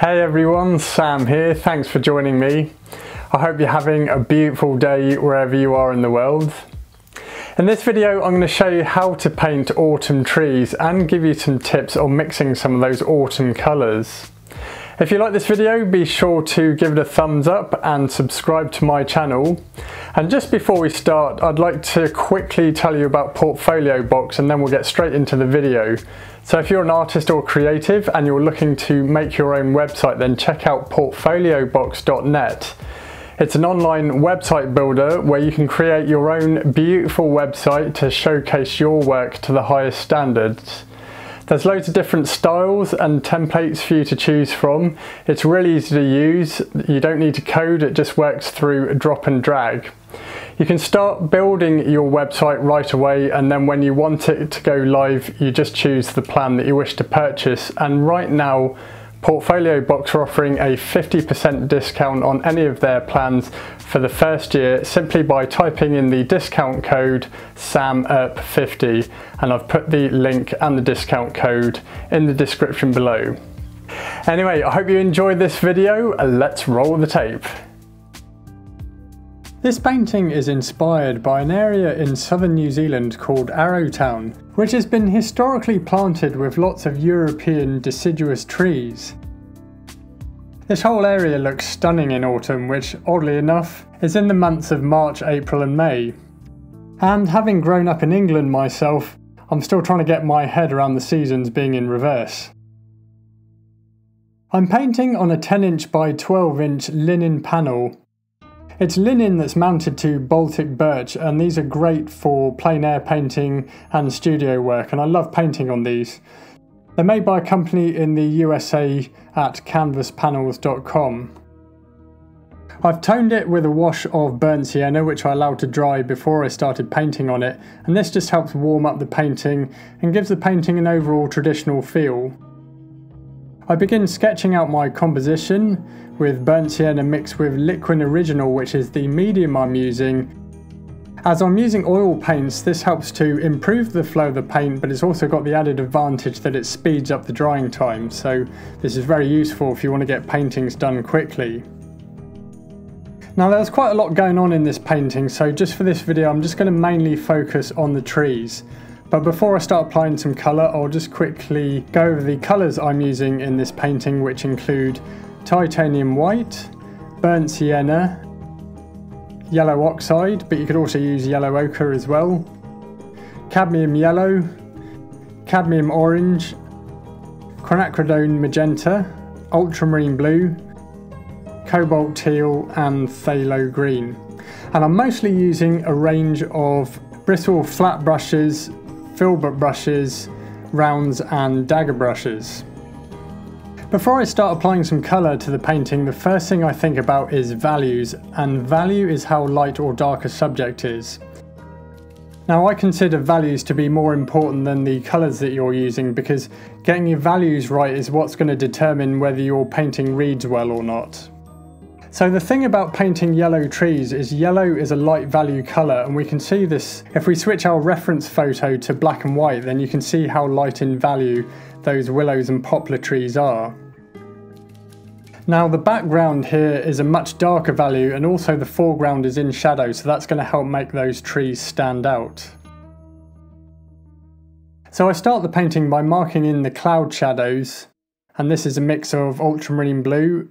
Hey everyone, Sam here. Thanks for joining me. I hope you're having a beautiful day wherever you are in the world. In this video I'm going to show you how to paint autumn trees and give you some tips on mixing some of those autumn colours. If you like this video be sure to give it a thumbs up and subscribe to my channel. And just before we start I'd like to quickly tell you about Portfolio Box and then we'll get straight into the video. So if you're an artist or creative and you're looking to make your own website then check out portfoliobox.net. It's an online website builder where you can create your own beautiful website to showcase your work to the highest standards. There's loads of different styles and templates for you to choose from. It's really easy to use. You don't need to code, it just works through drop and drag. You can start building your website right away and then when you want it to go live, you just choose the plan that you wish to purchase. And right now, Portfolio Box are offering a 50% discount on any of their plans for the first year simply by typing in the discount code SAMEARP50 and I've put the link and the discount code in the description below. Anyway, I hope you enjoyed this video. Let's roll the tape. This painting is inspired by an area in southern New Zealand called Arrowtown, which has been historically planted with lots of European deciduous trees. This whole area looks stunning in autumn, which, oddly enough, is in the months of March, April and May. And having grown up in England myself, I'm still trying to get my head around the seasons being in reverse. I'm painting on a 10 inch by 12 inch linen panel it's linen that's mounted to Baltic birch and these are great for plein air painting and studio work and I love painting on these. They're made by a company in the USA at canvaspanels.com. I've toned it with a wash of burnt sienna which I allowed to dry before I started painting on it and this just helps warm up the painting and gives the painting an overall traditional feel. I begin sketching out my composition with burnt sienna mixed with Liquin Original which is the medium I'm using. As I'm using oil paints this helps to improve the flow of the paint but it's also got the added advantage that it speeds up the drying time so this is very useful if you want to get paintings done quickly. Now there's quite a lot going on in this painting so just for this video I'm just going to mainly focus on the trees. But before I start applying some colour, I'll just quickly go over the colours I'm using in this painting, which include titanium white, burnt sienna, yellow oxide, but you could also use yellow ochre as well, cadmium yellow, cadmium orange, quinacridone magenta, ultramarine blue, cobalt teal and phthalo green. And I'm mostly using a range of bristle flat brushes filbert brushes, rounds and dagger brushes. Before I start applying some colour to the painting, the first thing I think about is values, and value is how light or dark a subject is. Now I consider values to be more important than the colours that you're using because getting your values right is what's going to determine whether your painting reads well or not. So the thing about painting yellow trees is yellow is a light value colour and we can see this if we switch our reference photo to black and white then you can see how light in value those willows and poplar trees are. Now the background here is a much darker value and also the foreground is in shadow so that's going to help make those trees stand out. So I start the painting by marking in the cloud shadows and this is a mix of ultramarine blue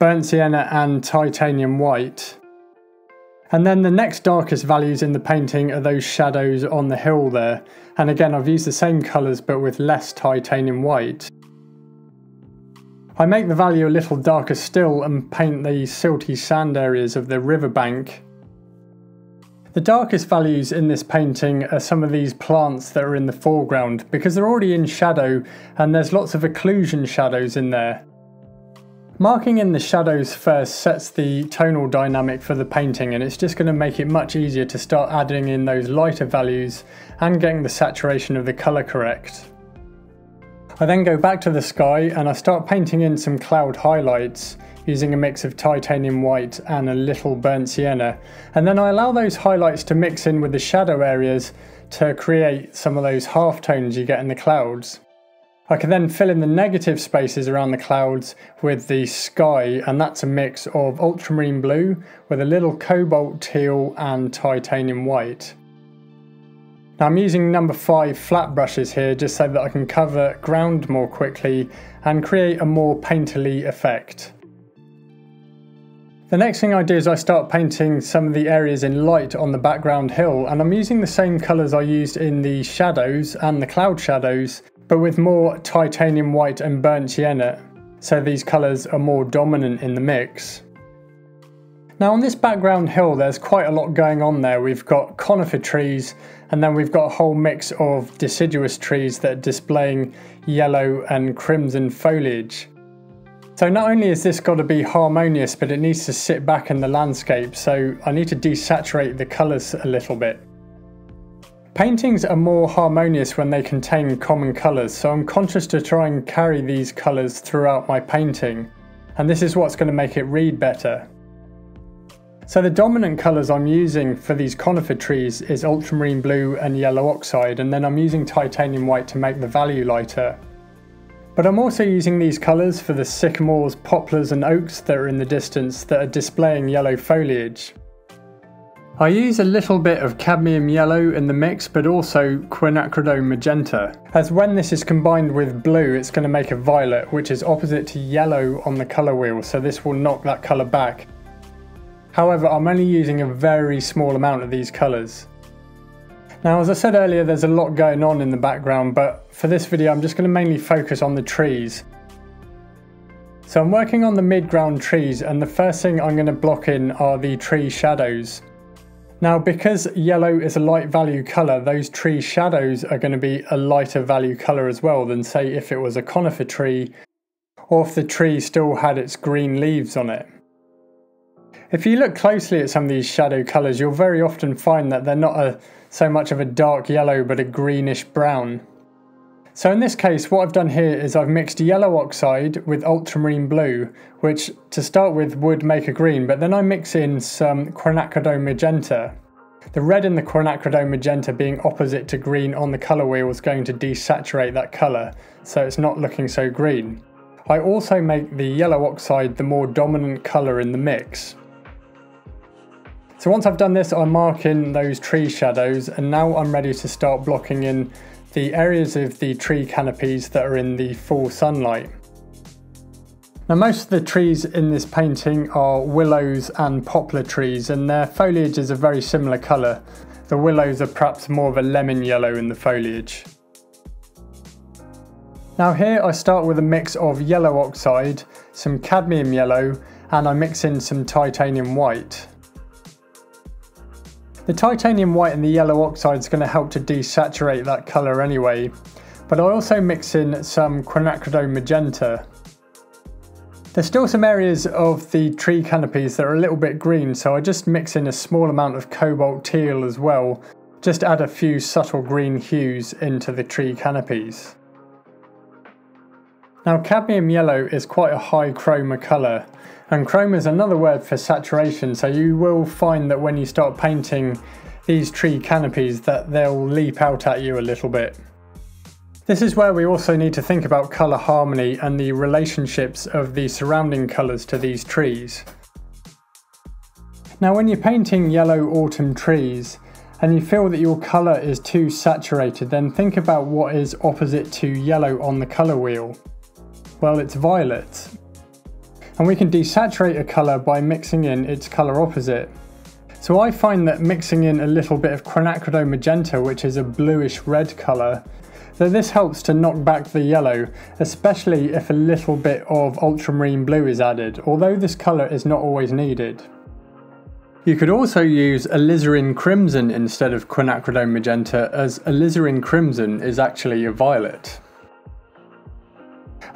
burnt sienna and titanium white. And then the next darkest values in the painting are those shadows on the hill there. And again, I've used the same colours but with less titanium white. I make the value a little darker still and paint the silty sand areas of the riverbank. The darkest values in this painting are some of these plants that are in the foreground because they're already in shadow and there's lots of occlusion shadows in there. Marking in the shadows first sets the tonal dynamic for the painting and it's just going to make it much easier to start adding in those lighter values and getting the saturation of the colour correct. I then go back to the sky and I start painting in some cloud highlights using a mix of titanium white and a little burnt sienna and then I allow those highlights to mix in with the shadow areas to create some of those half tones you get in the clouds. I can then fill in the negative spaces around the clouds with the sky, and that's a mix of ultramarine blue with a little cobalt teal and titanium white. Now I'm using number 5 flat brushes here just so that I can cover ground more quickly and create a more painterly effect. The next thing I do is I start painting some of the areas in light on the background hill and I'm using the same colours I used in the shadows and the cloud shadows but with more titanium white and burnt sienna so these colours are more dominant in the mix. Now on this background hill there's quite a lot going on there. We've got conifer trees and then we've got a whole mix of deciduous trees that are displaying yellow and crimson foliage. So not only has this got to be harmonious, but it needs to sit back in the landscape, so I need to desaturate the colours a little bit. Paintings are more harmonious when they contain common colours, so I'm conscious to try and carry these colours throughout my painting, and this is what's going to make it read better. So the dominant colours I'm using for these conifer trees is ultramarine blue and yellow oxide, and then I'm using titanium white to make the value lighter. But I'm also using these colours for the sycamores, poplars and oaks that are in the distance that are displaying yellow foliage. I use a little bit of cadmium yellow in the mix but also quinacridone magenta, as when this is combined with blue it's going to make a violet which is opposite to yellow on the colour wheel so this will knock that colour back. However I'm only using a very small amount of these colours. Now, as I said earlier, there's a lot going on in the background, but for this video, I'm just going to mainly focus on the trees. So I'm working on the mid-ground trees, and the first thing I'm going to block in are the tree shadows. Now, because yellow is a light value colour, those tree shadows are going to be a lighter value colour as well than say if it was a conifer tree, or if the tree still had its green leaves on it. If you look closely at some of these shadow colours, you'll very often find that they're not a so much of a dark yellow but a greenish brown. So in this case what I've done here is I've mixed yellow oxide with ultramarine blue which to start with would make a green but then I mix in some quinacridone magenta. The red in the quinacridone magenta being opposite to green on the colour wheel is going to desaturate that colour so it's not looking so green. I also make the yellow oxide the more dominant colour in the mix. So once I've done this, I mark in those tree shadows and now I'm ready to start blocking in the areas of the tree canopies that are in the full sunlight. Now most of the trees in this painting are willows and poplar trees and their foliage is a very similar colour. The willows are perhaps more of a lemon yellow in the foliage. Now here I start with a mix of yellow oxide, some cadmium yellow and I mix in some titanium white. The titanium white and the yellow oxide is going to help to desaturate that colour anyway, but I also mix in some quinacridone magenta. There's still some areas of the tree canopies that are a little bit green, so I just mix in a small amount of cobalt teal as well, just add a few subtle green hues into the tree canopies. Now cadmium yellow is quite a high chroma colour, and chroma is another word for saturation, so you will find that when you start painting these tree canopies that they'll leap out at you a little bit. This is where we also need to think about colour harmony and the relationships of the surrounding colours to these trees. Now when you're painting yellow autumn trees and you feel that your colour is too saturated then think about what is opposite to yellow on the colour wheel. Well it's violet and we can desaturate a colour by mixing in its colour opposite. So I find that mixing in a little bit of quinacridone magenta, which is a bluish red colour, that this helps to knock back the yellow, especially if a little bit of ultramarine blue is added, although this colour is not always needed. You could also use alizarin crimson instead of quinacridone magenta, as alizarin crimson is actually a violet.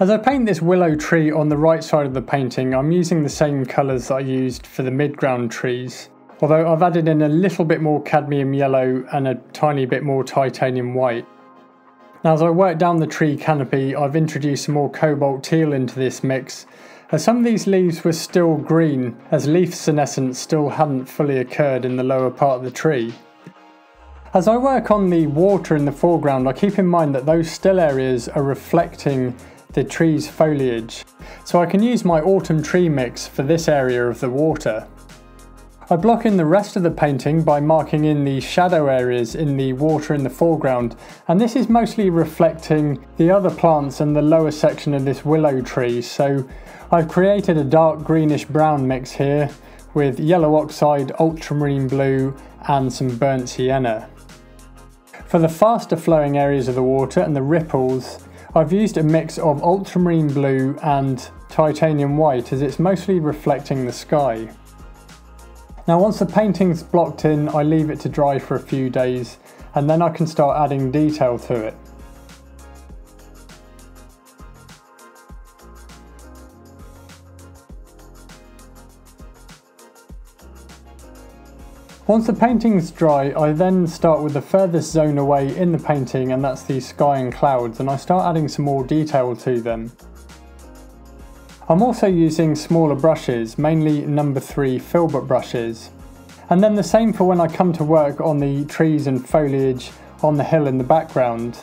As I paint this willow tree on the right side of the painting, I'm using the same colours that I used for the midground trees, although I've added in a little bit more cadmium yellow and a tiny bit more titanium white. Now as I work down the tree canopy, I've introduced some more cobalt teal into this mix, as some of these leaves were still green, as leaf senescence still hadn't fully occurred in the lower part of the tree. As I work on the water in the foreground, I keep in mind that those still areas are reflecting the tree's foliage, so I can use my autumn tree mix for this area of the water. I block in the rest of the painting by marking in the shadow areas in the water in the foreground and this is mostly reflecting the other plants and the lower section of this willow tree so I've created a dark greenish brown mix here with yellow oxide, ultramarine blue and some burnt sienna. For the faster flowing areas of the water and the ripples I've used a mix of ultramarine blue and titanium white as it's mostly reflecting the sky. Now once the painting's blocked in, I leave it to dry for a few days and then I can start adding detail to it. Once the painting's dry, I then start with the furthest zone away in the painting and that's the sky and clouds and I start adding some more detail to them. I'm also using smaller brushes, mainly number 3 filbert brushes. And then the same for when I come to work on the trees and foliage on the hill in the background.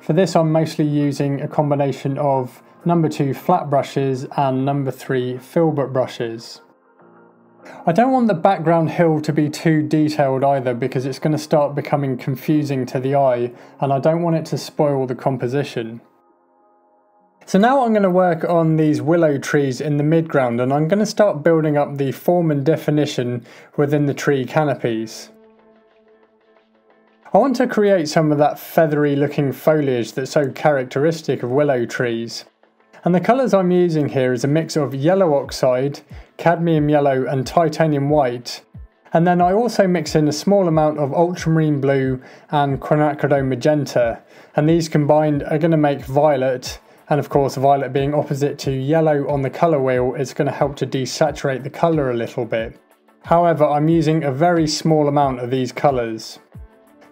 For this I'm mostly using a combination of number 2 flat brushes and number 3 filbert brushes. I don't want the background hill to be too detailed either because it's going to start becoming confusing to the eye and I don't want it to spoil the composition. So now I'm going to work on these willow trees in the midground and I'm going to start building up the form and definition within the tree canopies. I want to create some of that feathery looking foliage that's so characteristic of willow trees. And the colours I'm using here is a mix of yellow oxide, cadmium yellow and titanium white. And then I also mix in a small amount of ultramarine blue and quinacridone magenta. And these combined are going to make violet and of course, violet being opposite to yellow on the colour wheel is going to help to desaturate the colour a little bit. However, I'm using a very small amount of these colours.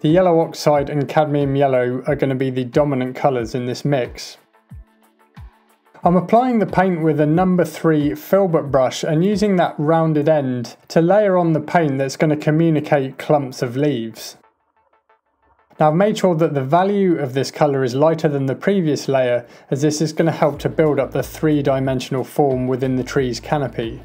The yellow oxide and cadmium yellow are going to be the dominant colours in this mix. I'm applying the paint with a number 3 filbert brush and using that rounded end to layer on the paint that's going to communicate clumps of leaves. Now I've made sure that the value of this colour is lighter than the previous layer as this is going to help to build up the three-dimensional form within the tree's canopy.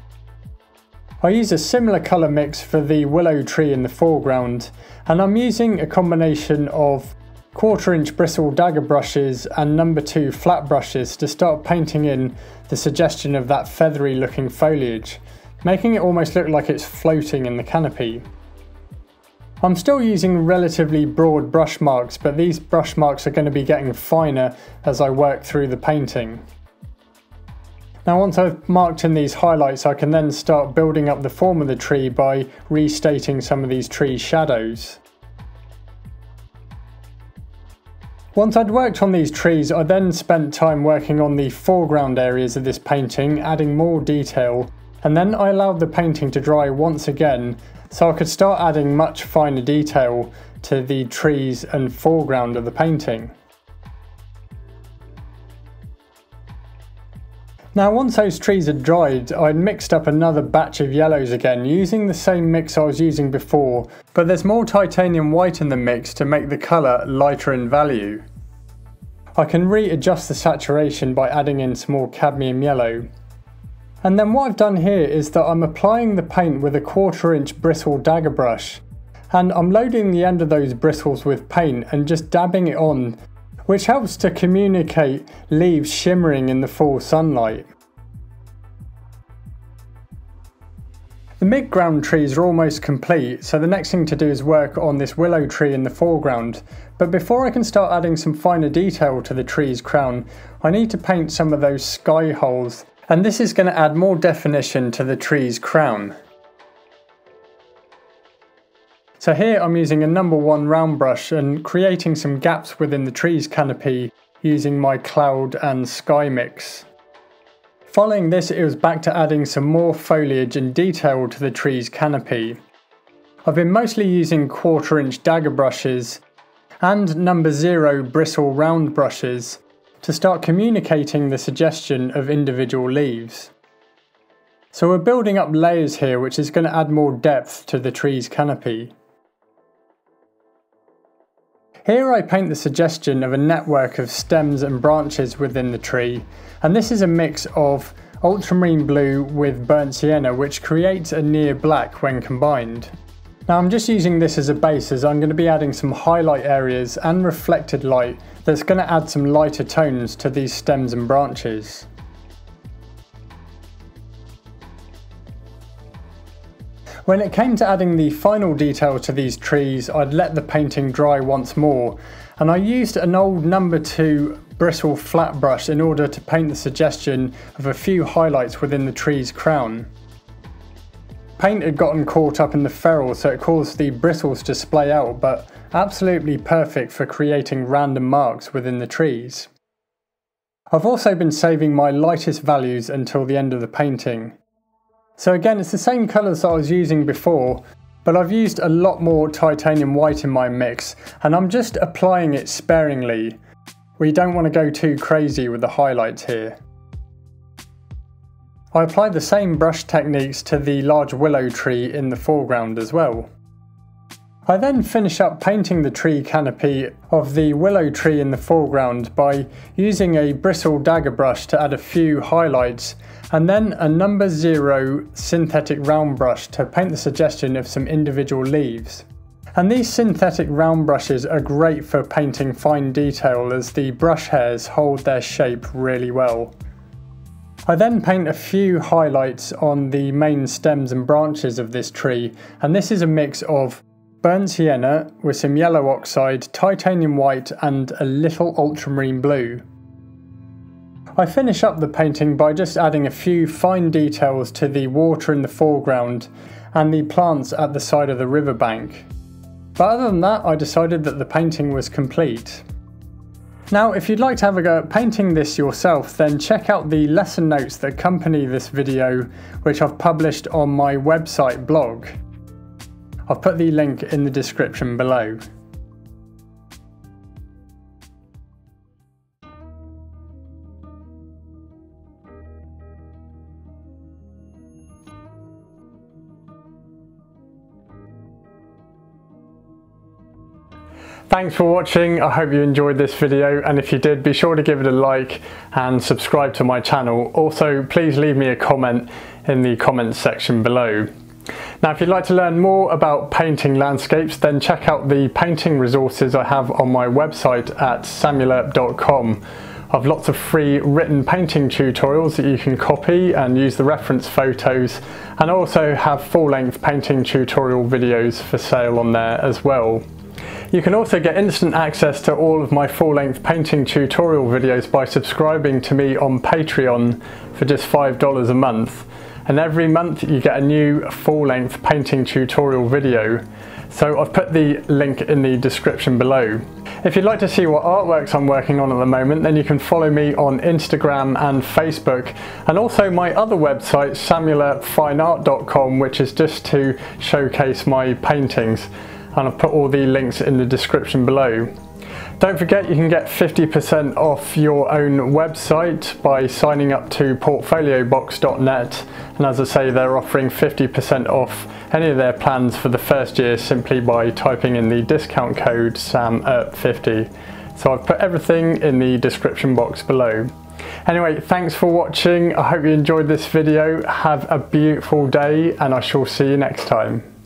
I use a similar colour mix for the willow tree in the foreground and I'm using a combination of quarter inch bristle dagger brushes and number 2 flat brushes to start painting in the suggestion of that feathery looking foliage, making it almost look like it's floating in the canopy. I'm still using relatively broad brush marks, but these brush marks are going to be getting finer as I work through the painting. Now once I've marked in these highlights I can then start building up the form of the tree by restating some of these tree shadows. Once I'd worked on these trees I then spent time working on the foreground areas of this painting, adding more detail, and then I allowed the painting to dry once again so I could start adding much finer detail to the trees and foreground of the painting. Now once those trees had dried, I'd mixed up another batch of yellows again using the same mix I was using before, but there's more titanium white in the mix to make the colour lighter in value. I can readjust the saturation by adding in some more cadmium yellow, and then what I've done here is that I'm applying the paint with a quarter inch bristle dagger brush. And I'm loading the end of those bristles with paint and just dabbing it on which helps to communicate leaves shimmering in the full sunlight. The mid-ground trees are almost complete, so the next thing to do is work on this willow tree in the foreground. But before I can start adding some finer detail to the tree's crown, I need to paint some of those sky holes and this is going to add more definition to the tree's crown. So here I'm using a number one round brush and creating some gaps within the tree's canopy using my cloud and sky mix. Following this it was back to adding some more foliage and detail to the tree's canopy. I've been mostly using quarter inch dagger brushes and number zero bristle round brushes to start communicating the suggestion of individual leaves. So we're building up layers here which is going to add more depth to the tree's canopy. Here I paint the suggestion of a network of stems and branches within the tree, and this is a mix of ultramarine blue with burnt sienna which creates a near black when combined. Now I'm just using this as a base as I'm going to be adding some highlight areas and reflected light that's going to add some lighter tones to these stems and branches. When it came to adding the final detail to these trees, I'd let the painting dry once more, and I used an old number 2 bristle flat brush in order to paint the suggestion of a few highlights within the tree's crown. Paint had gotten caught up in the ferrule so it caused the bristles to splay out, but absolutely perfect for creating random marks within the trees. I've also been saving my lightest values until the end of the painting. So again, it's the same colours that I was using before, but I've used a lot more titanium white in my mix, and I'm just applying it sparingly. We don't want to go too crazy with the highlights here. I applied the same brush techniques to the large willow tree in the foreground as well. I then finish up painting the tree canopy of the willow tree in the foreground by using a bristle dagger brush to add a few highlights and then a number zero synthetic round brush to paint the suggestion of some individual leaves. And these synthetic round brushes are great for painting fine detail as the brush hairs hold their shape really well. I then paint a few highlights on the main stems and branches of this tree and this is a mix of burnt sienna with some yellow oxide, titanium white and a little ultramarine blue. I finish up the painting by just adding a few fine details to the water in the foreground and the plants at the side of the riverbank. But other than that I decided that the painting was complete. Now if you'd like to have a go at painting this yourself then check out the lesson notes that accompany this video which I've published on my website blog. I've put the link in the description below. Thanks for watching, I hope you enjoyed this video and if you did be sure to give it a like and subscribe to my channel. Also please leave me a comment in the comments section below. Now if you'd like to learn more about painting landscapes then check out the painting resources I have on my website at samuelearp.com. I've lots of free written painting tutorials that you can copy and use the reference photos and also have full-length painting tutorial videos for sale on there as well. You can also get instant access to all of my full-length painting tutorial videos by subscribing to me on Patreon for just $5 a month and every month you get a new full-length painting tutorial video. So I've put the link in the description below. If you'd like to see what artworks I'm working on at the moment, then you can follow me on Instagram and Facebook, and also my other website, samuelearpfineart.com, which is just to showcase my paintings. And I've put all the links in the description below. Don't forget you can get 50% off your own website by signing up to portfoliobox.net and as I say they're offering 50% off any of their plans for the first year simply by typing in the discount code SAMEARP50. So I've put everything in the description box below. Anyway, thanks for watching. I hope you enjoyed this video. Have a beautiful day and I shall see you next time.